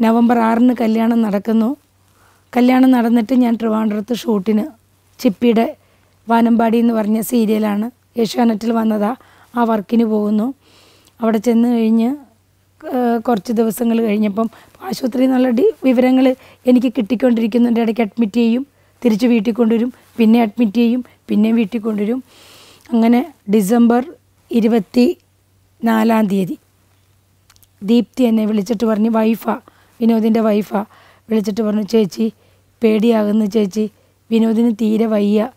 November ആറിന് കല്യാണം നടക്കുന്നു. കല്യാണം നടന്നിട്ട് ഞാൻ ട്രിവാൻഡ്രത്ത് ഷൂട്ടിന് ചിപ്പിയുടെ വാനമ്പാടി എന്ന് പറഞ്ഞ സീരിയലാണ് ഏഷ്യാനെറ്റിൽ വന്നതാ. ആ വർക്കിന് പോകുന്നു. അവിടെ ചെന്ന് കഴിഞ്ഞ് കുറച്ച് ദിവസങ്ങൾ കഴിഞ്ഞപ്പം ആശുപത്രിയിൽ നിന്നുള്ള ഡി വിവരങ്ങൾ എനിക്ക് കിട്ടിക്കൊണ്ടിരിക്കുന്നുണ്ട് ഇടയ്ക്ക് അഡ്മിറ്റ് ചെയ്യും. തിരിച്ച് വീട്ടിൽ കൊണ്ടുവരും. പിന്നെ അഡ്മിറ്റ് ചെയ്യും. പിന്നെ വീട്ടിൽ കൊണ്ടുവരും. അങ്ങനെ ഡിസംബർ ഇരുപത്തി നാലാം തീയതി ദീപ്തി എന്നെ വിളിച്ചിട്ട് പറഞ്ഞ് വൈഫാ വിനോദിന്റെ വൈഫാ വിളിച്ചിട്ട് പറഞ്ഞു ചേച്ചി പേടിയാകുന്ന ചേച്ചി. വിനോദിന് തീരെ വയ്യ.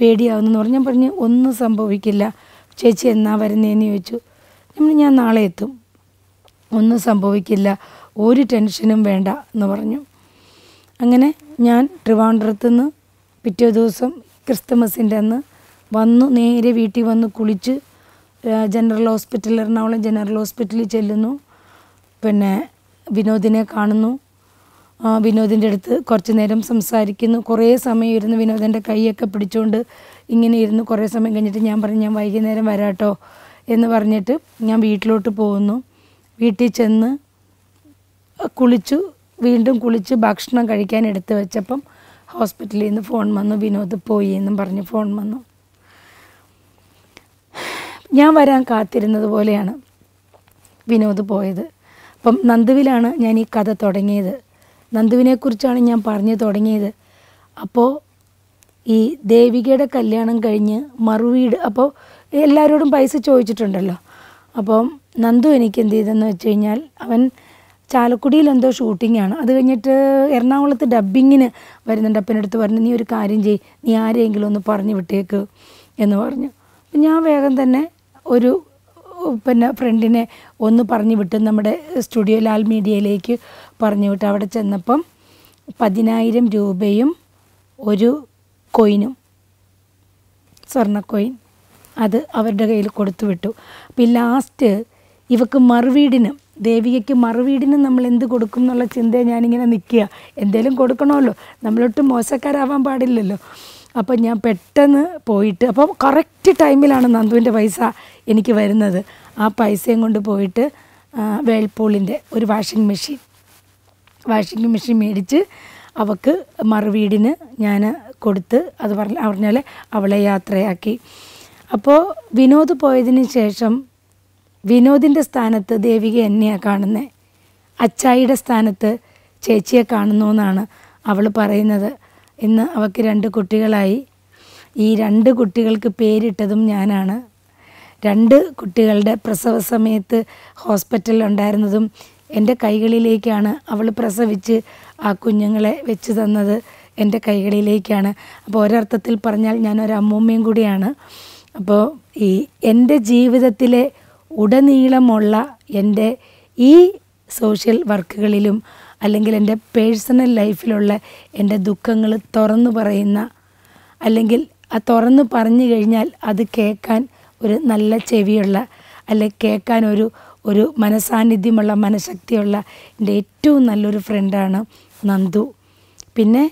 പേടിയാകുന്നു പറഞ്ഞു ഞാൻ പറഞ്ഞു ഒന്നും സംഭവിക്കില്ല. ചേച്ചി എന്നാ വരുന്നതെന്ന് ചോദിച്ചു. നമ്മൾ ഞാൻ നാളെ എത്തും. ഒന്നും സംഭവിക്കില്ല. ഒരു ടെൻഷനും വേണ്ട. എന്ന് പറഞ്ഞു. അങ്ങനെ ഞാൻ ട്രിവാൻഡ്രത്ത് നിന്ന് പിറ്റേ ദിവസം ക്രിസ്തുമസിന്റെ അന്ന് വന്നു നേരെ വീട്ടിൽ വന്ന് കുളിച്ച് ജനറൽ ഹോസ്പിറ്റൽ എറണാകുളം ജനറൽ ഹോസ്പിറ്റലിൽ ചെല്ലുന്നു. പിന്നെ വിനോദിനെ കാണുന്നു. വിനോദിന്റെ അടുത്ത് കുറച്ച് നേരം സംസാരിക്കുന്നു. കുറേ സമയം ഇരുന്ന് വിനോദിന്റെ കൈയൊക്കെ പിടിച്ചുകൊണ്ട് ഇങ്ങനെ ഇരുന്ന് കുറേ സമയം കഴിഞ്ഞിട്ട് ഞാൻ പറഞ്ഞു ഞാൻ വൈകുന്നേരം വരാട്ടോ എന്ന് പറഞ്ഞിട്ട് ഞാൻ വീട്ടിലോട്ട് പോകുന്നു. വീട്ടിൽ ചെന്ന് കുളിച്ചു വീണ്ടും കുളിച്ച് ഭക്ഷണം കഴിക്കാൻ എടുത്ത് വെച്ചപ്പം ഹോസ്പിറ്റലിൽ നിന്ന് ഫോൺ വന്നു വിനോദ് പോയി എന്നും പറഞ്ഞ് ഫോൺ വന്നു. ഞാൻ വരാൻ കാത്തിരുന്നത് പോലെയാണ് വിനോദ് പോയത്. അപ്പം നന്ദുവിലാണ് ഞാൻ ഈ കഥ തുടങ്ങിയത്. നന്ദുവിനെക്കുറിച്ചാണ് ഞാൻ പറഞ്ഞു തുടങ്ങിയത്. അപ്പോൾ ഈ ദേവികയുടെ കല്യാണം കഴിഞ്ഞ് മറുവീട് അപ്പോൾ എല്ലാവരോടും പൈസ ചോദിച്ചിട്ടുണ്ടല്ലോ. അപ്പം നന്ദു എനിക്ക് എന്ത് ചെയ്തെന്ന് വെച്ച് കഴിഞ്ഞാൽ അവൻ ചാലക്കുടിയിൽ എന്തോ ഷൂട്ടിംഗ് ആണ്. അത് കഴിഞ്ഞിട്ട് എറണാകുളത്ത് ഡബ്ബിങ്ങിന് വരുന്നുണ്ട്. അപ്പന്റെ അടുത്ത് പറഞ്ഞു നീ ഒരു കാര്യം ചെയ് നീ ആരെയെങ്കിലും ഒന്ന് പറഞ്ഞു വിട്ടേക്ക് എന്ന് പറഞ്ഞു. ഞാൻ വേഗം തന്നെ ഒരു പിന്നെ ഫ്രണ്ടിനെ ഒന്ന് പറഞ്ഞു വിട്ട് നമ്മുടെ സ്റ്റുഡിയോ ലാൽ മീഡിയയിലേക്ക് പറഞ്ഞു വിട്ട് അവിടെ ചെന്നപ്പം പതിനായിരം രൂപയും ഒരു കോയിനും സ്വർണ കോയിൻ അത് അവരുടെ കയ്യിൽ കൊടുത്തു വിട്ടു. അപ്പം ലാസ്റ്റ് ഇവക്ക് മറുവീടിന് ദേവികയ്ക്ക് മറുവീടിന് നമ്മൾ എന്ത് കൊടുക്കും എന്നുള്ള ചിന്തയെ ഞാനിങ്ങനെ നിൽക്കുക. എന്തേലും കൊടുക്കണമല്ലോ. നമ്മളൊട്ടും മോശക്കാരാവാൻ പാടില്ലല്ലോ. അപ്പം ഞാൻ പെട്ടെന്ന് പോയിട്ട് അപ്പോൾ കറക്റ്റ് ടൈമിലാണ് നന്ദുവിന്റെ പൈസ എനിക്ക് വരുന്നത്. ആ പൈസയും കൊണ്ട് പോയിട്ട് വേൾപൂളിന്റെ ഒരു വാഷിംഗ് മെഷീൻ. വാഷിംഗ് മെഷീൻ മേടിച്ച് അവൾക്ക് മറുവീടിന് ഞാൻ കൊടുത്ത് അത് പറഞ്ഞ പറഞ്ഞാൽ അവളെ യാത്രയാക്കി. അപ്പോൾ വിനോദ് പോയതിന് ശേഷം വിനോദിന്റെ സ്ഥാനത്ത് ദേവിക എന്നെയാണ് കാണുന്നത് അച്ചായിയുടെ സ്ഥാനത്ത് ചേച്ചിയെ കാണുന്നു എന്നാണ് അവൾ പറയുന്നത്. ഇന്ന് അവൾക്ക് രണ്ട് കുട്ടികളായി. ഈ രണ്ട് കുട്ടികൾക്ക് പേരിട്ടതും ഞാനാണ്. രണ്ട് കുട്ടികളുടെ പ്രസവ സമയത്ത് ഹോസ്പിറ്റലിൽ ഉണ്ടായിരുന്നതും എന്റെ കൈകളിലേക്കാണ് അവൾ പ്രസവിച്ച് ആ കുഞ്ഞുങ്ങളെ വെച്ച് തന്നത് എന്റെ കൈകളിലേക്കാണ്. അപ്പോൾ ഒരർത്ഥത്തിൽ പറഞ്ഞാൽ ഞാൻ ഒരു അമ്മൂമ്മയും കൂടിയാണ്. അപ്പോൾ ഈ എന്റെ ജീവിതത്തിലെ ഉടനീളമുള്ള എന്റെ ഈ സോഷ്യൽ വർക്കുകളിലും അല്ലെങ്കിൽ എന്റെ പേഴ്സണൽ ലൈഫിലുള്ള എന്റെ ദുഃഖങ്ങൾ തുറന്നു പറയുന്ന അല്ലെങ്കിൽ ആ തുറന്നു പറഞ്ഞു കഴിഞ്ഞാൽ അത് കേൾക്കാൻ ഒരു നല്ല ചെവിയുള്ള അല്ലെ കേൾക്കാൻ ഒരു ഒരു മനസാന്നിധ്യമുള്ള മനഃശക്തിയുള്ള എന്റെ ഏറ്റവും നല്ലൊരു ഫ്രണ്ടാണ് നന്ദു. പിന്നെ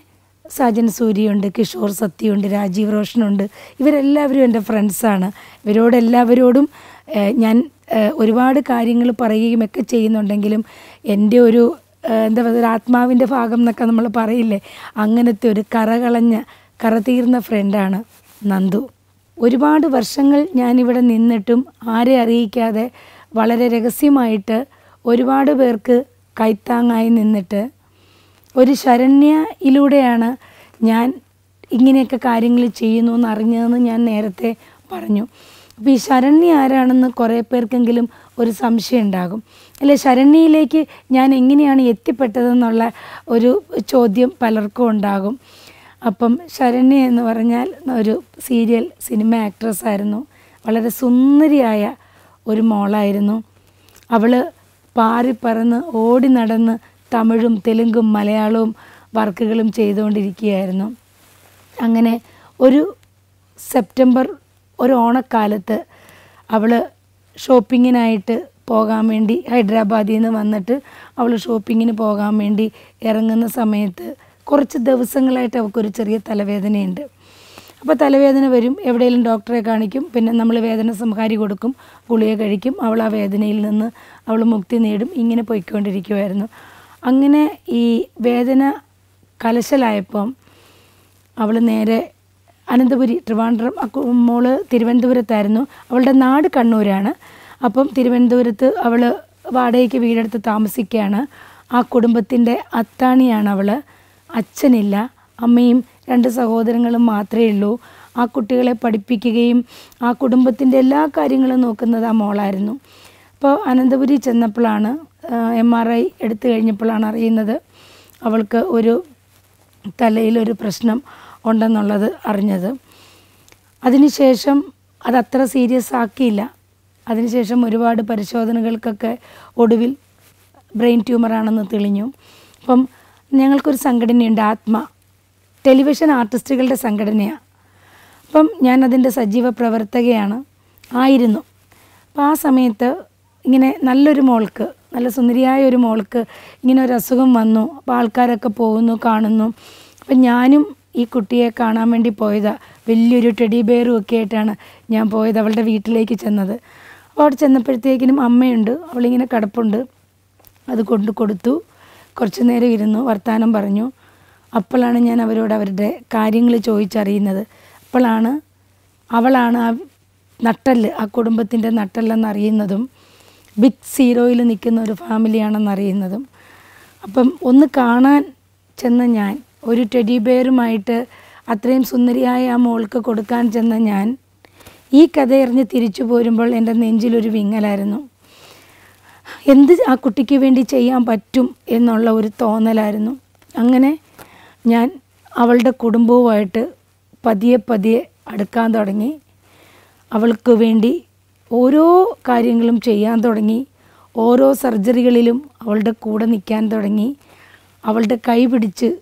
സാജൻ സൂര്യയുണ്ട് കിഷോർ സത്യയുണ്ട് രാജീവ് റോഷനുണ്ട്. ഇവരെല്ലാവരും എന്റെ ഫ്രണ്ട്സാണ് ഇവരോടെല്ലാവരോടും ഞാൻ ഒരുപാട് കാര്യങ്ങൾ പറയുകയും ഒക്കെ ചെയ്യുന്നുണ്ടെങ്കിലും എന്റെ ഒരു എന്താ പറയുക ഒരു ആത്മാവിന്റെ ഭാഗം എന്നൊക്കെ നമ്മൾ പറയില്ലേ? അങ്ങനത്തെ ഒരു കറകളഞ്ഞ കറ തീർന്ന ഫ്രണ്ടാണ് നന്ദു. ഒരുപാട് വർഷങ്ങൾ ഞാനിവിടെ നിന്നിട്ടും ആരെ അറിയിക്കാതെ വളരെ രഹസ്യമായിട്ട് ഒരുപാട് പേർക്ക് കൈത്താങ്ങായി നിന്നിട്ട് ഒരു ശരണ്യയിലൂടെയാണ് ഞാൻ ഇങ്ങനെയൊക്കെ കാര്യങ്ങൾ ചെയ്യുന്നു എന്ന് അറിഞ്ഞതെന്ന് ഞാൻ നേരത്തെ പറഞ്ഞു. അപ്പോൾ ഈ ശരണ്യ ആരാണെന്ന് കുറേ പേർക്കെങ്കിലും ഒരു സംശയം ഉണ്ടാകും. അല്ലെ ശരണ്യയിലേക്ക് ഞാൻ എങ്ങനെയാണ് എത്തിപ്പെട്ടതെന്നുള്ള ഒരു ചോദ്യം പലർക്കും ഉണ്ടാകും. അപ്പം ശരണ്യ എന്ന് പറഞ്ഞാൽ ഒരു സീരിയൽ സിനിമ ആക്ട്രസ് ആയിരുന്നു വളരെ സുന്ദരിയായ ഒരു മോളായിരുന്നു. അവൾ പാറിപ്പറന്ന് ഓടി നടന്ന് തമിഴും തെലുങ്കും മലയാളവും വർക്കുകളും ചെയ്തുകൊണ്ടിരിക്കുകയായിരുന്നു. അങ്ങനെ ഒരു സെപ്റ്റംബർ ഒരു ഓണക്കാലത്ത് അവൾ ഷോപ്പിങ്ങിനായിട്ട് പോകാൻ വേണ്ടി ഹൈദരാബാദിൽ നിന്ന് വന്നിട്ട് അവൾ ഷോപ്പിങ്ങിന് പോകാൻ വേണ്ടി ഇറങ്ങുന്ന സമയത്ത് കുറച്ച് ദിവസങ്ങളായിട്ട് അവൾക്കൊരു ചെറിയ തലവേദനയുണ്ട്. അപ്പോൾ തലവേദന വരും എവിടെയെങ്കിലും ഡോക്ടറെ കാണിക്കും പിന്നെ നമ്മൾ വേദന സംഹാരി കൊടുക്കും ഗുളിക കഴിക്കും അവൾ ആ വേദനയിൽ നിന്ന് അവൾ മുക്തി നേടും ഇങ്ങനെ പോയിക്കൊണ്ടിരിക്കുമായിരുന്നു അങ്ങനെ ഈ വേദന കലശലായപ്പം അവൾ നേരെ അനന്തപുരി ട്രിവാൻഡ്രം മോൾ തിരുവനന്തപുരത്തായിരുന്നു. അവളുടെ നാട് കണ്ണൂരാണ്. അപ്പം തിരുവനന്തപുരത്ത് അവൾ വാടകയ്ക്ക് വീടെടുത്ത് താമസിക്കുകയാണ്. ആ കുടുംബത്തിന്റെ അത്താണിയാണ് അവൾ അച്ഛനില്ല. അമ്മയും രണ്ട് സഹോദരങ്ങളും മാത്രമേ ഉള്ളൂ. ആ കുട്ടികളെ പഠിപ്പിക്കുകയും ആ കുടുംബത്തിന്റെ എല്ലാ കാര്യങ്ങളും നോക്കുന്നത് ആ മോളായിരുന്നു. അപ്പോൾ അനന്തപുരി ചെന്നപ്പോഴാണ് എം ആർ ഐ എടുത്തു കഴിഞ്ഞപ്പോഴാണ് അറിയുന്നത് അവൾക്ക് ഒരു തലയിലൊരു പ്രശ്നം ഉണ്ടെന്നുള്ളത് അറിഞ്ഞത്. അതിനുശേഷം അതത്ര സീരിയസ് ആക്കിയില്ല. അതിനുശേഷം ഒരുപാട് പരിശോധനകൾക്കൊക്കെ ഒടുവിൽ ബ്രെയിൻ ട്യൂമറാണെന്ന് തെളിഞ്ഞു. അപ്പം ഞങ്ങൾക്കൊരു സംഘടനയുണ്ട് ആത്മ. ടെലിവിഷൻ ആർട്ടിസ്റ്റുകളുടെ സംഘടനയാണ് അപ്പം ഞാനതിന്റെ സജീവ പ്രവർത്തകയാണ്. ആയിരുന്നു. അപ്പോൾ ആ സമയത്ത് ഇങ്ങനെ നല്ലൊരു മോൾക്ക് നല്ല സുന്ദരിയായ ഒരു മോൾക്ക് ഇങ്ങനെ ഒരു അസുഖം വന്നു. അപ്പോൾ ആൾക്കാരൊക്കെ പോകുന്നു കാണുന്നു. അപ്പം ഞാനും ഈ കുട്ടിയെ കാണാൻ വേണ്ടി പോയതാ. വലിയൊരു ടെഡി ബെയറും ഒക്കെ ആയിട്ടാണ് ഞാൻ പോയത് അവളുടെ വീട്ടിലേക്ക് ചെന്നത്. അപ്പോൾ അവിടെ ചെന്നപ്പോഴത്തേക്കിനും അമ്മയുണ്ട് അവളിങ്ങനെ കിടപ്പുണ്ട്. അത് കൊണ്ട് കൊടുത്തു. കുറച്ച് നേരം ഇരുന്നു വർത്തമാനം പറഞ്ഞു. അപ്പോഴാണ് ഞാൻ അവരോട് അവരുടെ കാര്യങ്ങൾ ചോദിച്ചറിയുന്നത്. അപ്പോഴാണ് അവളാണ് ആ നട്ടൽ ആ കുടുംബത്തിന്റെ നട്ടല്ലെന്ന് അറിയുന്നതും ബിഗ് സീറോയിൽ നിൽക്കുന്ന ഒരു ഫാമിലിയാണെന്ന് അറിയുന്നതും. അപ്പം ഒന്ന് കാണാൻ ചെന്ന ഞാൻ ഒരു ടെഡി ബെയറുമായിട്ട് അത്രയും സുന്ദരിയായ ആ മോൾക്ക് കൊടുക്കാൻ ചെന്ന ഞാൻ ഈ കഥ എറിഞ്ഞ് തിരിച്ചു പോരുമ്പോൾ എന്റെ നെഞ്ചിലൊരു വിങ്ങലായിരുന്നു. എന്ത് ആ കുട്ടിക്ക് വേണ്ടി ചെയ്യാൻ പറ്റും എന്നുള്ള ഒരു തോന്നലായിരുന്നു. അങ്ങനെ ഞാൻ അവളുടെ കുടുംബവുമായിട്ട് പതിയെ പതിയെ അടുക്കാൻ തുടങ്ങി. അവൾക്ക് വേണ്ടി ഓരോ കാര്യങ്ങളും ചെയ്യാൻ തുടങ്ങി. ഓരോ സർജറികളിലും അവളുടെ കൂടെ നിൽക്കാൻ തുടങ്ങി. അവളുടെ കൈ പിടിച്ച്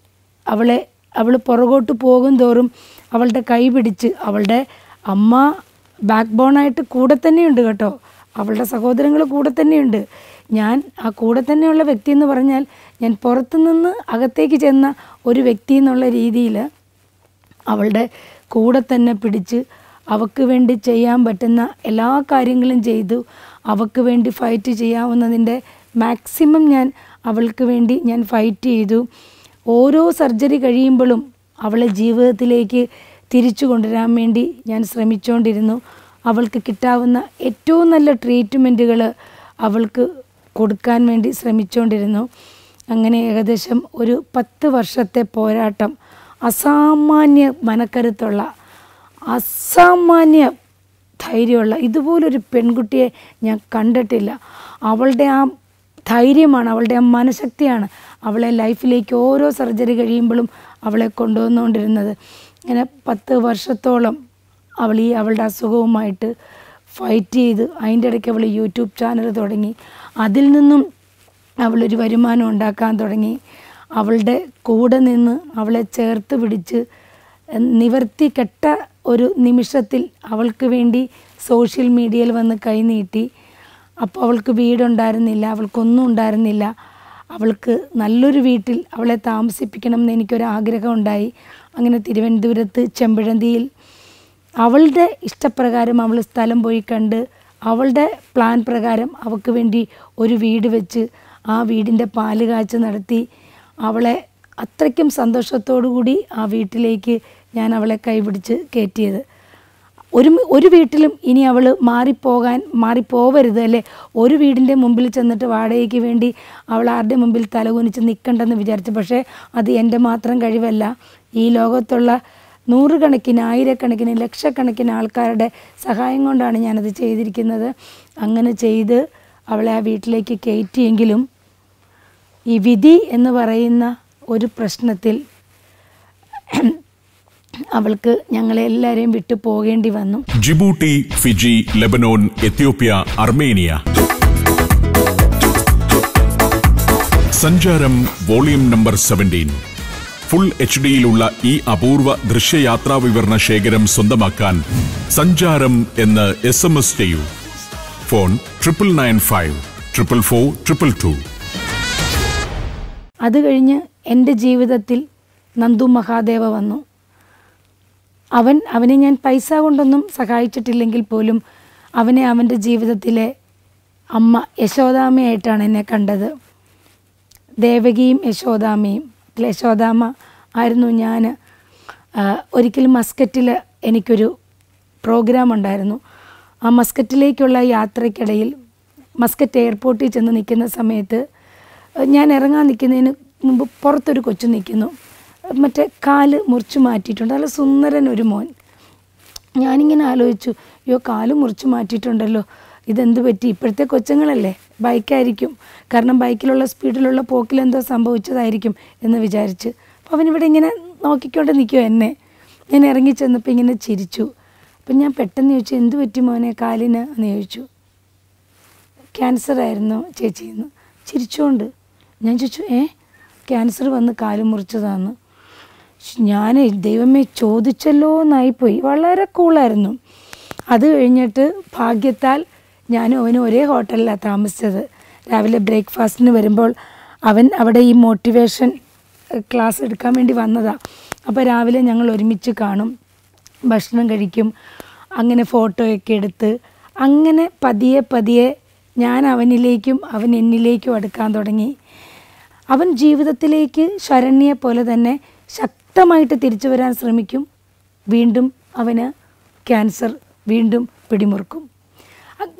അവളെ അവൾ പുറകോട്ട് പോകും തോറും അവളുടെ കൈ പിടിച്ച് അവളുടെ അമ്മ ബാക്ക് ബോണായിട്ട് കൂടെ തന്നെയുണ്ട് കേട്ടോ. അവളുടെ സഹോദരങ്ങൾ കൂടെ തന്നെയുണ്ട്. ഞാൻ ആ കൂടെ തന്നെയുള്ള വ്യക്തി എന്ന് പറഞ്ഞാൽ ഞാൻ പുറത്തുനിന്ന് അകത്തേക്ക് ചെന്ന ഒരു വ്യക്തി എന്നുള്ള രീതിയിൽ അവളുടെ കൂടെ തന്നെ പിടിച്ച് അവൾക്ക് വേണ്ടി ചെയ്യാൻ പറ്റുന്ന എല്ലാ കാര്യങ്ങളും ചെയ്തു അവൾക്ക് വേണ്ടി ഫൈറ്റ് ചെയ്യാവുന്നതിന്റെ മാക്സിമം ഞാൻ അവൾക്ക് വേണ്ടി ഞാൻ ഫൈറ്റ് ചെയ്തു. ഓരോ സർജറി കഴിയുമ്പോഴും അവളെ ജീവിതത്തിലേക്ക് തിരിച്ചു കൊണ്ടുവരാൻ വേണ്ടി ഞാൻ ശ്രമിച്ചുകൊണ്ടിരുന്നു. അവൾക്ക് കിട്ടാവുന്ന ഏറ്റവും നല്ല ട്രീറ്റ്മെന്റുകൾ അവൾക്ക് കൊടുക്കാൻ വേണ്ടി ശ്രമിച്ചുകൊണ്ടിരുന്നു അങ്ങനെ ഏകദേശം ഒരു പത്ത് വർഷത്തെ പോരാട്ടം അസാമാന്യ മനക്കരുത്തുള്ള അസാമാന്യ ധൈര്യമുള്ള ഇതുപോലൊരു പെൺകുട്ടിയെ ഞാൻ കണ്ടിട്ടില്ല. അവളുടെ ആ ധൈര്യമാണ് അവളുടെ ആ മനഃശക്തിയാണ് അവളെ ലൈഫിലേക്ക് ഓരോ സർജറി കഴിയുമ്പോഴും അവളെ കൊണ്ടുവന്നുകൊണ്ടിരുന്നത്. ഇങ്ങനെ പത്ത് വർഷത്തോളം അവൾ ഈ അവളുടെ അസുഖവുമായിട്ട് ഫൈറ്റ് ചെയ്ത് അതിന്റെ ഇടയ്ക്ക് അവൾ യൂട്യൂബ് ചാനൽ തുടങ്ങി. അതിൽ നിന്നും അവളൊരു വരുമാനം ഉണ്ടാക്കാൻ തുടങ്ങി. അവളുടെ കൂടെ നിന്ന് അവളെ ചേർത്ത് പിടിച്ച് നിവർത്തി കെട്ട ഒരു നിമിഷത്തിൽ അവൾക്ക് വേണ്ടി സോഷ്യൽ മീഡിയയിൽ വന്ന് കൈനീട്ടി അപ്പോൾ അവൾക്ക് വീടുണ്ടായിരുന്നില്ല അവൾക്കൊന്നും ഉണ്ടായിരുന്നില്ല. അവൾക്ക് നല്ലൊരു വീട്ടിൽ അവളെ താമസിപ്പിക്കണം എന്ന് എനിക്കൊരു ആഗ്രഹം ഉണ്ടായി. അങ്ങനെ തിരുവനന്തപുരത്ത് ചെമ്പഴന്തിയിൽ അവളുടെ ഇഷ്ടപ്രകാരം അവൾ സ്ഥലം പോയി കണ്ട് അവളുടെ പ്ലാൻ പ്രകാരം അവൾക്ക് വേണ്ടി ഒരു വീട് വെച്ച് ആ വീടിന്റെ പാൽ കാച്ച് നടത്തി അവളെ അത്രയ്ക്കും സന്തോഷത്തോടു കൂടി ആ വീട്ടിലേക്ക് ഞാൻ അവളെ കൈപിടിച്ച് കയറ്റിയത്. ഒരു ഒരു വീട്ടിലും ഇനി അവൾ മാറിപ്പോകാൻ മാറിപ്പോവരുത് അല്ലേ? ഒരു വീടിന്റെ മുമ്പിൽ ചെന്നിട്ട് വാടകയ്ക്ക് വേണ്ടി അവൾ ആരുടെ മുമ്പിൽ തലകുനിച്ച് നിൽക്കണ്ടെന്ന് വിചാരിച്ചു. പക്ഷേ അത് എന്റെ മാത്രം കഴിവല്ല. ഈ ലോകത്തുള്ള നൂറുകണക്കിന് ആയിരക്കണക്കിന് ലക്ഷക്കണക്കിന് ആൾക്കാരുടെ സഹായം കൊണ്ടാണ് ഞാനത് ചെയ്തിരിക്കുന്നത്. അങ്ങനെ ചെയ്ത് അവളെ ആ വീട്ടിലേക്ക് കയറ്റിയെങ്കിലും ഈ വിധി എന്ന് പറയുന്ന ഒരു പ്രശ്നത്തിൽ അവൾക്ക് ഞങ്ങളെ എല്ലാവരെയും വിട്ടു പോകേണ്ടി വന്നു. Djibouti Fiji Lebanon Ethiopia Armenia. Sancharam volume number seventeen. Full H ഡിയിലുള്ള ഈ അപൂർവ ദൃശ്യയാത്രാ വിവരണ ശേഖരം സ്വന്തമാക്കാൻ സഞ്ചാരം എന്ന് എസ് എം എസ് ചെയ്യൂ. Phone triple nine five triple four triple two അത് കഴിഞ്ഞ് എന്റെ ജീവിതത്തിൽ നന്ദു മഹാദേവ വന്നു. അവൻ അവനെ ഞാൻ പൈസ കൊണ്ടൊന്നും സഹായിച്ചിട്ടില്ലെങ്കിൽ പോലും അവനെ അവന്റെ ജീവിതത്തിലെ അമ്മ യശോദാമയായിട്ടാണ് എന്നെ കണ്ടത്. ദേവകിയും യശോദാമയും അല്ല, യശോദാമ്മ ആയിരുന്നു ഞാൻ. ഒരിക്കലും മസ്കറ്റിൽ എനിക്കൊരു പ്രോഗ്രാം ഉണ്ടായിരുന്നു ആ മസ്കറ്റിലേക്കുള്ള യാത്രയ്ക്കിടയിൽ മസ്കറ്റ് എയർപോർട്ടിൽ ചെന്ന് നിൽക്കുന്ന സമയത്ത് ഞാൻ ഇറങ്ങാൻ നിൽക്കുന്നതിന് മുമ്പ് പുറത്തൊരു കൊച്ചു നിൽക്കുന്നു. മറ്റേ കാൽ മുറിച്ച് മാറ്റിയിട്ടുണ്ട്. നല്ല സുന്ദരൻ ഒരു മോൻ. ഞാനിങ്ങനെ ആലോചിച്ചു അയ്യോ കാൽ മുറിച്ച് മാറ്റിയിട്ടുണ്ടല്ലോ. ഇതെന്ത് പറ്റി? ഇപ്പോഴത്തെ കൊച്ചുങ്ങളല്ലേ. ബൈക്കായിരിക്കും. കാരണം ബൈക്കിലുള്ള സ്പീഡിലുള്ള പോക്കിൽ എന്തോ സംഭവിച്ചതായിരിക്കും എന്ന് വിചാരിച്ച്. അപ്പോൾ അവനിവിടെ ഇങ്ങനെ നോക്കിക്കൊണ്ട് നിൽക്കുമോ എന്നെ. ഞാൻ ഇറങ്ങി ചെന്നപ്പോൾ ഇങ്ങനെ ചിരിച്ചു. അപ്പം ഞാൻ പെട്ടെന്ന് ചോദിച്ചു എന്ത് പറ്റി മോനെ? കാലിന്? എന്ന് ചോദിച്ചു. ക്യാൻസർ ആയിരുന്നു ചേച്ചി എന്ന്. ചിരിച്ചുകൊണ്ട് ഞാൻ ചോദിച്ചു ഏ? ക്യാൻസർ വന്ന് കാൽ മുറിച്ചതാന്ന്. ഞാൻ ദൈവമേ ചോദിച്ചല്ലോ എന്നായിപ്പോയി വളരെ കൂളായിരുന്നു അത് കഴിഞ്ഞിട്ട് ഭാഗ്യത്താൽ ഞാനും അവനും ഒരേ ഹോട്ടലിലാണ് താമസിച്ചത്. രാവിലെ ബ്രേക്ക്ഫാസ്റ്റിന് വരുമ്പോൾ അവൻ അവിടെ ഈ മോട്ടിവേഷൻ ക്ലാസ് എടുക്കാൻ വേണ്ടി വന്നതാണ് അപ്പോൾ രാവിലെ ഞങ്ങൾ ഒരുമിച്ച് കാണും. ഭക്ഷണം കഴിക്കും. അങ്ങനെ ഫോട്ടോയൊക്കെ എടുത്ത് അങ്ങനെ പതിയെ പതിയെ ഞാൻ അവനിലേക്കും അവൻ എന്നിലേക്കും അടുക്കാൻ തുടങ്ങി. അവൻ ജീവിതത്തിലേക്ക് ശരണ്യെ പോലെ തന്നെ ശക്തമായിട്ട് തിരിച്ചു വരാൻ ശ്രമിക്കും. വീണ്ടും അവന് ക്യാൻസർ വീണ്ടും പിടിമുറുക്കും.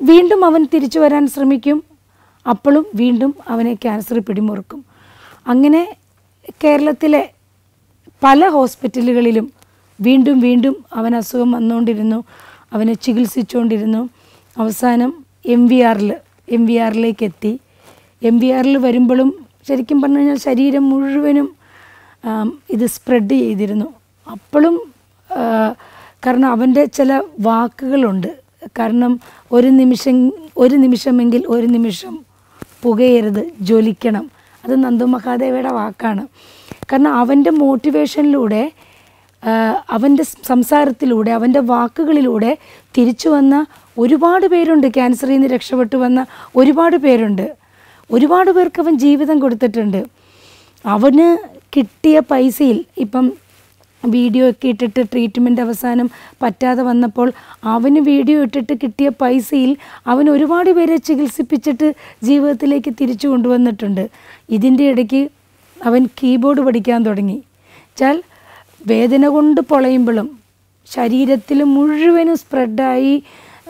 വീണ്ടും അവൻ തിരിച്ചു വരാൻ ശ്രമിക്കും. അപ്പോഴും വീണ്ടും അവനെ ക്യാൻസർ പിടിമുറുക്കും. അങ്ങനെ കേരളത്തിലെ പല ഹോസ്പിറ്റലുകളിലും വീണ്ടും വീണ്ടും അവൻ അസുഖം വന്നുകൊണ്ടിരുന്നു. അവനെ ചികിത്സിച്ചുകൊണ്ടിരുന്നു. അവസാനം എം വി ആറിൽ എം വി ആറിലേക്ക് എത്തി. എം വി ആറിൽ വരുമ്പോഴും ശരിക്കും പറഞ്ഞു കഴിഞ്ഞാൽ ശരീരം മുഴുവനും ഇത് സ്പ്രെഡ് ചെയ്തിരുന്നു. അപ്പോഴും കാരണം അവന്റെ ചില വാക്കുകളുണ്ട്. കാരണം ഒരു നിമിഷം ഒരു നിമിഷമെങ്കിൽ ഒരു നിമിഷം പുകയരുത് ജ്വലിക്കണം. അത് നന്ദു മഹാദേവയുടെ വാക്കാണ്. കാരണം അവന്റെ മോട്ടിവേഷനിലൂടെ അവന്റെ സംസാരത്തിലൂടെ അവന്റെ വാക്കുകളിലൂടെ തിരിച്ചു വന്ന ഒരുപാട് പേരുണ്ട്. ക്യാൻസറിൽ നിന്ന് രക്ഷപ്പെട്ടു വന്ന ഒരുപാട് പേരുണ്ട്. ഒരുപാട് പേർക്ക് അവൻ ജീവിതം കൊടുത്തിട്ടുണ്ട്. അവന് കിട്ടിയ പൈസയിൽ ഇപ്പം വീഡിയോ ഒക്കെ ഇട്ടിട്ട് ട്രീറ്റ്മെന്റ് അവസാനം പറ്റാതെ വന്നപ്പോൾ അവന് വീഡിയോ ഇട്ടിട്ട് കിട്ടിയ പൈസയിൽ അവൻ ഒരുപാട് പേരെ ചികിത്സിപ്പിച്ചിട്ട് ജീവിതത്തിലേക്ക് തിരിച്ചു കൊണ്ടുവന്നിട്ടുണ്ട്. ഇതിന്റെ ഇടയ്ക്ക് അവൻ കീബോർഡ് പഠിക്കാൻ തുടങ്ങി. വെച്ചാൽ വേദന കൊണ്ട് പൊളയുമ്പോഴും ശരീരത്തിൽ മുഴുവനും സ്പ്രെഡായി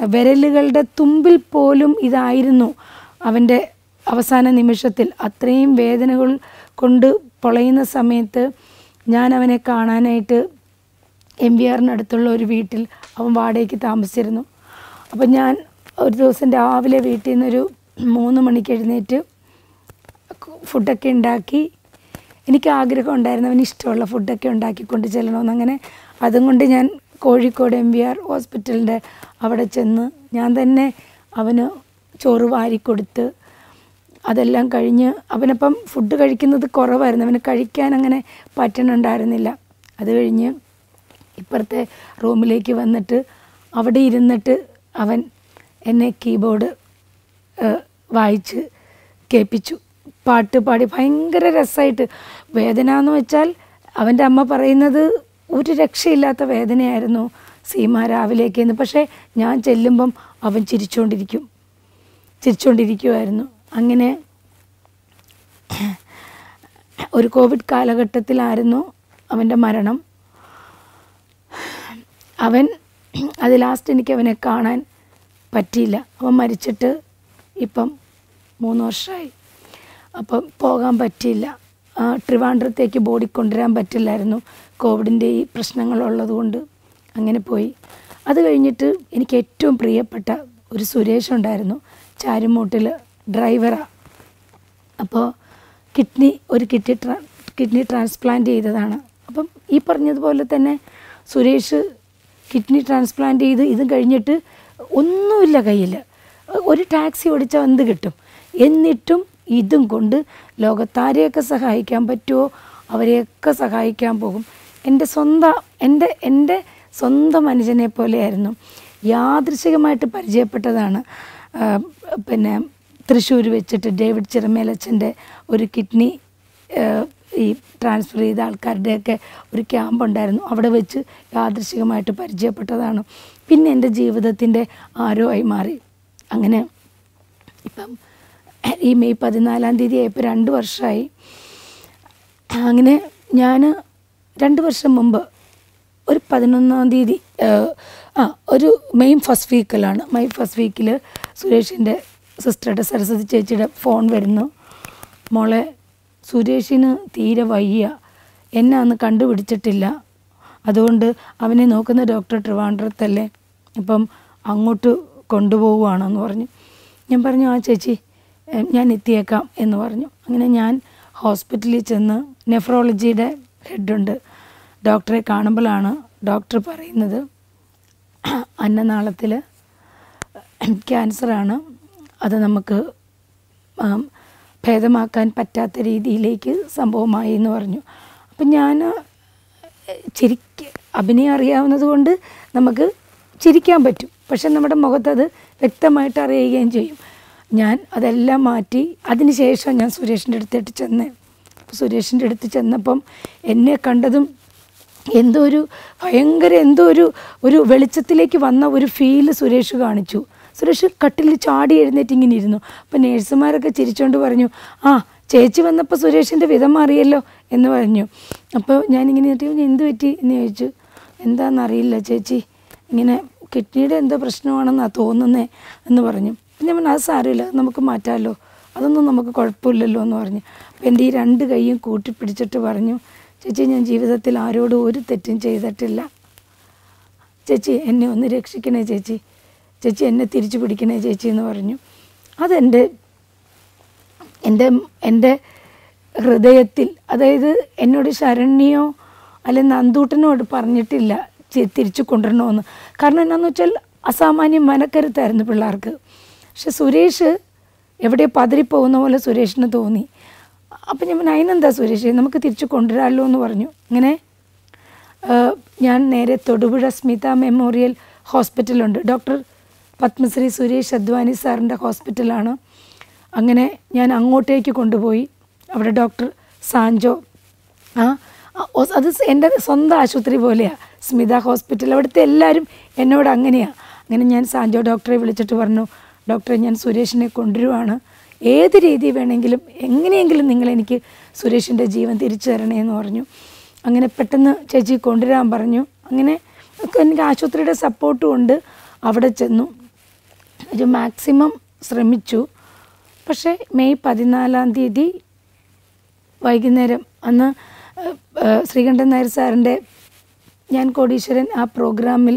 വിരലുകളുടെ തുമ്പിൽ പോലും ഇതായിരുന്നു അവന്റെ അവസാന നിമിഷത്തിൽ. അത്രയും വേദനകൾ കൊണ്ട് പൊളയുന്ന സമയത്ത് ഞാൻ അവനെ കാണാനായിട്ട് എം വി ആറിനടുത്തുള്ള ഒരു വീട്ടിൽ അവൻ വാടകയ്ക്ക് താമസിച്ചിരുന്നു. അപ്പം ഞാൻ ഒരു ദിവസം രാവിലെ വീട്ടിൽ നിന്നൊരു മൂന്ന് മണിക്ക് എഴുന്നേറ്റ് ഫുഡൊക്കെ ഉണ്ടാക്കി. എനിക്ക് ആഗ്രഹം ഉണ്ടായിരുന്നു അവന് ഇഷ്ടമുള്ള ഫുഡൊക്കെ ഉണ്ടാക്കി കൊണ്ട് ചെല്ലണമെന്ന്. അങ്ങനെ അതും കൊണ്ട് ഞാൻ കോഴിക്കോട് എം വി ആർ ഹോസ്പിറ്റലിന്റെ അവിടെ ചെന്ന് ഞാൻ തന്നെ അവന് ചോറ് വാരിക്കൊടുത്ത് അതെല്ലാം കഴിഞ്ഞ് അവനപ്പം ഫുഡ് കഴിക്കുന്നത് കുറവായിരുന്നു. അവന് കഴിക്കാൻ അങ്ങനെ പറ്റണുണ്ടായിരുന്നില്ല. അത് കഴിഞ്ഞ് ഇപ്പുറത്തെ റൂമിലേക്ക് വന്നിട്ട് അവിടെ ഇരുന്നിട്ട് അവൻ എന്നെ കീബോർഡ് വായിച്ച് കേൾപ്പിച്ചു. പാട്ട് പാടി ഭയങ്കര രസമായിട്ട് വേദന എന്ന് വെച്ചാൽ അവന്റെ അമ്മ പറയുന്നത് ഒരു രക്ഷയില്ലാത്ത വേദനയായിരുന്നു സീമ രാവിലേക്ക് എന്ന് പക്ഷേ ഞാൻ ചെല്ലുമ്പം അവൻ ചിരിച്ചുകൊണ്ടിരിക്കും ചിരിച്ചുകൊണ്ടിരിക്കുമായിരുന്നു അങ്ങനെ ഒരു കോവിഡ് കാലഘട്ടത്തിലായിരുന്നു അവന്റെ മരണം. അവൻ അത് ലാസ്റ്റ് എനിക്ക് അവനെ കാണാൻ പറ്റിയില്ല. അവൻ മരിച്ചിട്ട് ഇപ്പം മൂന്ന് വർഷമായി. അപ്പം പോകാൻ പറ്റിയില്ല. ട്രിവാൻഡ്രത്തേക്ക് ബോഡി കൊണ്ടുവരാൻ പറ്റില്ലായിരുന്നു. കോവിഡിന്റെ ഈ പ്രശ്നങ്ങളുള്ളത് കൊണ്ട് അങ്ങനെ പോയി. അത് കഴിഞ്ഞിട്ട് എനിക്ക് ഏറ്റവും പ്രിയപ്പെട്ട ഒരു സുരേഷ് ഉണ്ടായിരുന്നു. ചാരുമൂട്ടിൽ ഡ്രൈവറാണ് അപ്പോൾ കിഡ്നി ഒരു കിഡ്നി ട്രാ കിഡ്നി ട്രാൻസ്പ്ലാന്റ് ചെയ്തതാണ്. അപ്പം ഈ പറഞ്ഞതുപോലെ തന്നെ സുരേഷ് കിഡ്നി ട്രാൻസ്പ്ലാന്റ് ചെയ്ത് ഇതും കഴിഞ്ഞിട്ട് ഒന്നുമില്ല കയ്യിൽ ഒരു ടാക്സി ഓടിച്ചാൽ എന്ത് കിട്ടും? എന്നിട്ടും ഇതും കൊണ്ട് ലോകത്താരെയൊക്കെ സഹായിക്കാൻ പറ്റുമോ അവരെയൊക്കെ സഹായിക്കാൻ പോകും. എന്റെ സ്വന്തം എന്റെ എന്റെ സ്വന്തം മനുഷ്യനെ പോലെയായിരുന്നു. യാദൃശികമായിട്ട് പരിചയപ്പെട്ടതാണ് പിന്നെ തൃശ്ശൂർ വെച്ചിട്ട് ഡേവിഡ് ചിറമേലച്ചന്റെ ഒരു കിഡ്നി ഈ ട്രാൻസ്ഫർ ചെയ്ത ആൾക്കാരുടെയൊക്കെ ഒരു ക്യാമ്പ് ഉണ്ടായിരുന്നു. അവിടെ വെച്ച് യാദൃശികമായിട്ട് പരിചയപ്പെട്ടതാണ്. പിന്നെ എന്റെ ജീവിതത്തിന്റെ ആരോ ആയി മാറി. അങ്ങനെ ഇപ്പം ഈ മെയ് പതിനാലാം തീയതി ആയപ്പോൾ രണ്ട് വർഷമായി. അങ്ങനെ ഞാൻ രണ്ട് വർഷം മുമ്പ് ഒരു പതിനൊന്നാം തീയതി ആ ഒരു മെയ് ഫസ്റ്റ് വീക്കിലാണ്. മെയ് ഫസ്റ്റ് വീക്കിൽ സുരേഷിന്റെ സിസ്റ്ററുടെ സരസ്വതി ചേച്ചിയുടെ ഫോൺ വരുന്നു. മോളെ സുരേഷിന് തീരെ വയ്യ. എന്നെ അന്ന് കണ്ടുപിടിച്ചിട്ടില്ല. അതുകൊണ്ട് അവനെ നോക്കുന്ന ഡോക്ടർ ട്രിവാൻഡ്രത്തല്ലേ? ഇപ്പം അങ്ങോട്ട് കൊണ്ടുപോവുകയാണെന്ന് പറഞ്ഞു. ഞാൻ പറഞ്ഞു ആ ചേച്ചി ഞാൻ എത്തിയേക്കാം എന്ന് പറഞ്ഞു. അങ്ങനെ ഞാൻ ഹോസ്പിറ്റലിൽ ചെന്ന് നെഫ്രോളജിയുടെ ഹെഡുണ്ട്. ഡോക്ടറെ കാണുമ്പോഴാണ് ഡോക്ടർ പറയുന്നത് അന്നനാളത്തിൽ ക്യാൻസറാണ് അത് നമുക്ക് ഭേദമാക്കാൻ പറ്റാത്ത രീതിയിലേക്ക് സംഭവമായി എന്ന് പറഞ്ഞു. അപ്പം ഞാൻ ചിരിക്ക അഭിനയം അറിയാവുന്നത് കൊണ്ട് നമുക്ക് ചിരിക്കാൻ പറ്റും. പക്ഷെ നമ്മുടെ മുഖത്തത് വ്യക്തമായിട്ട് അറിയുകയും ചെയ്യും. ഞാൻ അതെല്ലാം മാറ്റി അതിന് ശേഷം ഞാൻ സുരേഷിന്റെ അടുത്തേട്ട് ചെന്ന് സുരേഷിന്റെ അടുത്ത് ചെന്നപ്പം എന്നെ കണ്ടതും എന്തോ ഒരു ഭയങ്കര എന്തോ ഒരു ഒരു വെളിച്ചത്തിലേക്ക് വന്ന ഒരു ഫീൽ സുരേഷ് കാണിച്ചു. സുരേഷ് കട്ടിൽ ചാടി എഴുന്നേറ്റ് ഇങ്ങനെ ഇരുന്നു. അപ്പം നേഴ്സുമാരൊക്കെ ചിരിച്ചുകൊണ്ട് പറഞ്ഞു ആ ചേച്ചി വന്നപ്പോൾ സുരേഷിന്റെ വിധം മാറിയല്ലോ എന്ന് പറഞ്ഞു. അപ്പോൾ ഞാനിങ്ങനെ ഞാൻ എന്ത് പറ്റി? എന്ന് ചോദിച്ചു. എന്താണെന്നറിയില്ല ചേച്ചി ഇങ്ങനെ കിഡ്നിയുടെ എന്തോ പ്രശ്നമാണെന്നാണ് തോന്നുന്നേ എന്ന് പറഞ്ഞു. അപ്പം ഞാൻ പറഞ്ഞു അത് സാരമില്ല നമുക്ക് മാറ്റാമല്ലോ അതൊന്നും നമുക്ക് കുഴപ്പമില്ലല്ലോ എന്ന് പറഞ്ഞു. അപ്പം എന്റെ ഈ രണ്ട് കൈയും കൂട്ടിപ്പിടിച്ചിട്ട് പറഞ്ഞു ചേച്ചി ഞാൻ ജീവിതത്തിൽ ആരോടും ഒരു തെറ്റും ചെയ്തിട്ടില്ല. ചേച്ചി എന്നെ ഒന്ന് രക്ഷിക്കണേ ചേച്ചി. ചേച്ചി എന്നെ തിരിച്ചു പിടിക്കണേ ചേച്ചി എന്ന് പറഞ്ഞു. അതെന്റെ എന്റെ എന്റെ ഹൃദയത്തിൽ അതായത് എന്നോട് ശരണ്യോ അല്ലെ നന്ദൂട്ടനോട് പറഞ്ഞിട്ടില്ല തിരിച്ചു കൊണ്ടുവരണമെന്ന്. കാരണം എന്നാന്ന് വെച്ചാൽ അസാമാന്യം മനക്കരുത്തായിരുന്നു പിള്ളേർക്ക്. പക്ഷെ സുരേഷ് എവിടെ പതറിപ്പോകുന്ന പോലെ സുരേഷിന് തോന്നി. അപ്പം ഞാൻ അതിനെന്താ സുരേഷ്? നമുക്ക് തിരിച്ചു കൊണ്ടുവരാമല്ലോ എന്ന് പറഞ്ഞു. അങ്ങനെ ഞാൻ നേരെ തൊടുപുഴ സ്മിത മെമ്മോറിയൽ ഹോസ്പിറ്റലുണ്ട്. ഡോക്ടർ പത്മശ്രീ സുരേഷ് അദ്വാനി സാറിന്റെ ഹോസ്പിറ്റലാണ്. അങ്ങനെ ഞാൻ അങ്ങോട്ടേക്ക് കൊണ്ടുപോയി. അവിടെ ഡോക്ടർ സാഞ്ചോ ആ അത് എന്റെ സ്വന്തം ആശുപത്രി പോലെയാണ് സ്മിത ഹോസ്പിറ്റൽ. അവിടുത്തെ എല്ലാവരും എന്നോട് അങ്ങനെയാണ് അങ്ങനെ ഞാൻ സാഞ്ചോ ഡോക്ടറെ വിളിച്ചിട്ട് പറഞ്ഞു ഡോക്ടറെ ഞാൻ സുരേഷിനെ കൊണ്ടുവരുവാണ്. ഏത് രീതി വേണമെങ്കിലും എങ്ങനെയെങ്കിലും നിങ്ങൾ എനിക്ക് സുരേഷിന്റെ ജീവൻ തിരിച്ചു തരണേന്ന് പറഞ്ഞു. അങ്ങനെ പെട്ടെന്ന് ചേച്ചി കൊണ്ടുവരാൻ പറഞ്ഞു. അങ്ങനെ എനിക്ക് ആശുപത്രിയുടെ സപ്പോർട്ടും ഉണ്ട്. അവിടെ ചെന്നു. ഒരു മാക്സിമം ശ്രമിച്ചു. പക്ഷേ മെയ് പതിനാലാം തീയതി വൈകുന്നേരം അന്ന് ശ്രീകണ്ഠൻ നായർ സാറിന്റെ ഞാൻ കോടീശ്വരൻ ആ പ്രോഗ്രാമിൽ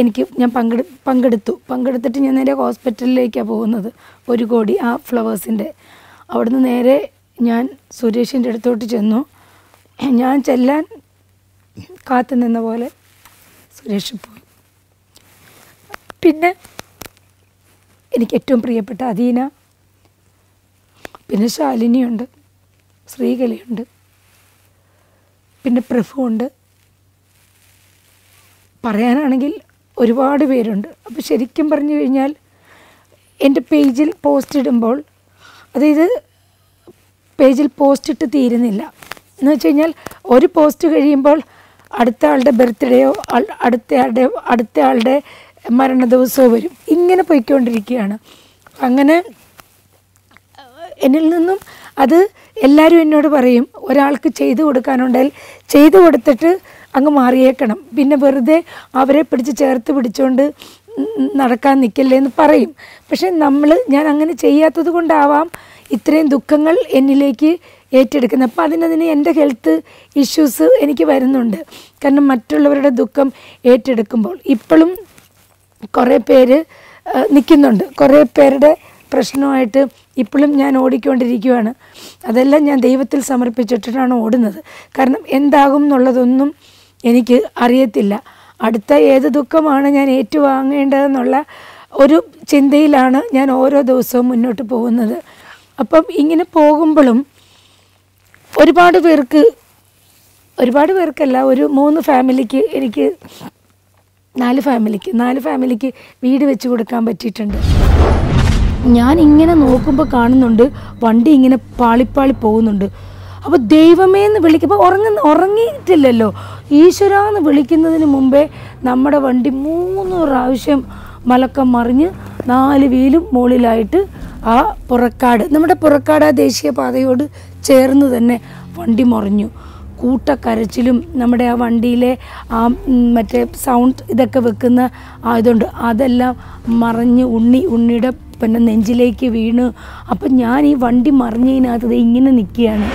എനിക്ക് ഞാൻ പങ്കെടു പങ്കെടുത്തു. പങ്കെടുത്തിട്ട് ഞാൻ നേരെ ഹോസ്പിറ്റലിലേക്കാണ് പോകുന്നത് ഒരു കോടി ആ ഫ്ലവേഴ്സിന്റെ. അവിടുന്ന് നേരെ ഞാൻ സുരേഷിന്റെ അടുത്തോട്ട് ചെന്നു. ഞാൻ ചെല്ലാൻ കാത്തു നിന്ന പോലെ സുരേഷ് പോയി. പിന്നെ എനിക്ക് ഏറ്റവും പ്രിയപ്പെട്ട അദീന. പിന്നെ ശാലിനിയുണ്ട് ശ്രീകലയുണ്ട് പിന്നെ പ്രഭുവുണ്ട്. പറയാനാണെങ്കിൽ ഒരുപാട് പേരുണ്ട്. അപ്പോൾ ശരിക്കും പറഞ്ഞു കഴിഞ്ഞാൽ എന്റെ പേജിൽ പോസ്റ്റ് ഇടുമ്പോൾ അതായത് പേജിൽ പോസ്റ്റ് ഇട്ട് തീരുന്നില്ല. എന്ന് വെച്ച് കഴിഞ്ഞാൽ ഒരു പോസ്റ്റ് കഴിയുമ്പോൾ അടുത്ത ആളുടെ ബർത്ത്ഡേയോ അടുത്ത ആളുടെ അടുത്ത ആളുടെ മരണ ദിവസവും വരും. ഇങ്ങനെ പോയിക്കൊണ്ടിരിക്കുകയാണ്. അങ്ങനെ എന്നിൽ നിന്നും അത് എല്ലാവരും എന്നോട് പറയും ഒരാൾക്ക് ചെയ്തു കൊടുക്കാനുണ്ടെങ്കിൽ ചെയ്തു കൊടുത്തിട്ട് അങ്ങ് മാറിയേക്കണം. പിന്നെ വെറുതെ അവരെ പിടിച്ച് ചേർത്ത് പിടിച്ചുകൊണ്ട് നടക്കാൻ നിൽക്കല്ലേ എന്ന് പറയും. പക്ഷെ നമ്മൾ ഞാൻ അങ്ങനെ ചെയ്യാത്തത് കൊണ്ടാവാം ഇത്രയും ദുഃഖങ്ങൾ എന്നിലേക്ക് ഏറ്റെടുക്കുന്നത്. അപ്പം അതിനതിന് എന്റെ ഹെൽത്ത് ഇഷ്യൂസ് എനിക്ക് വരുന്നുണ്ട്. കാരണം മറ്റുള്ളവരുടെ ദുഃഖം ഏറ്റെടുക്കുമ്പോൾ ഇപ്പോഴും കുറേ പേര് നിൽക്കുന്നുണ്ട്. കുറേ പേരുടെ പ്രശ്നമായിട്ട് ഇപ്പോഴും ഞാൻ ഓടിക്കൊണ്ടിരിക്കുകയാണ് അതെല്ലാം ഞാൻ ദൈവത്തിൽ സമർപ്പിച്ചിട്ടാണ് ഓടുന്നത്. കാരണം എന്താകും എന്നുള്ളതൊന്നും എനിക്ക് അറിയത്തില്ല. അടുത്ത ഏത് ദുഃഖമാണ് ഞാൻ ഏറ്റുവാങ്ങേണ്ടതെന്നുള്ള ഒരു ചിന്തയിലാണ് ഞാൻ ഓരോ ദിവസവും മുന്നോട്ട് പോകുന്നത്. അപ്പം ഇങ്ങനെ പോകുമ്പോഴും ഒരുപാട് പേർക്ക് ഒരുപാട് പേർക്കല്ല ഒരു മൂന്ന് ഫാമിലിക്ക് എനിക്ക് നാല് ഫാമിലിക്ക് നാല് ഫാമിലിക്ക് വീട് വെച്ച് കൊടുക്കാൻ പറ്റിയിട്ടുണ്ട്. ഞാൻ ഇങ്ങനെ നോക്കുമ്പോൾ കാണുന്നുണ്ട് വണ്ടി ഇങ്ങനെ പാളിപ്പാളി പോകുന്നുണ്ട്. അപ്പോൾ ദൈവമേ എന്ന് വിളിക്കുമ്പോൾ ഉറങ്ങുന്ന ഉറങ്ങിയിട്ടില്ലല്ലോ. ഈശ്വര എന്ന് വിളിക്കുന്നതിന് മുമ്പേ നമ്മുടെ വണ്ടി മൂന്ന് പ്രാവശ്യം മലക്കം മറിഞ്ഞ് നാല് വീലും മുകളിലായിട്ട് ആ പുറക്കാട് നമ്മുടെ പുറക്കാട് ആ ദേശീയപാതയോട് ചേർന്ന് തന്നെ വണ്ടി മറിഞ്ഞു. കൂട്ടക്കരച്ചിലും നമ്മുടെ ആ വണ്ടിയിലെ ആ മറ്റേ സൗണ്ട് ഇതൊക്കെ വെക്കുന്ന ഇതുണ്ട് അതെല്ലാം മറിഞ്ഞ് ഉണ്ണി ഉണ്ണിയുടെ പിന്നെ നെഞ്ചിലേക്ക് വീണ്. അപ്പം ഞാൻ ഈ വണ്ടി മറിഞ്ഞതിനകത്ത് ഇങ്ങനെ നിൽക്കുകയാണ്.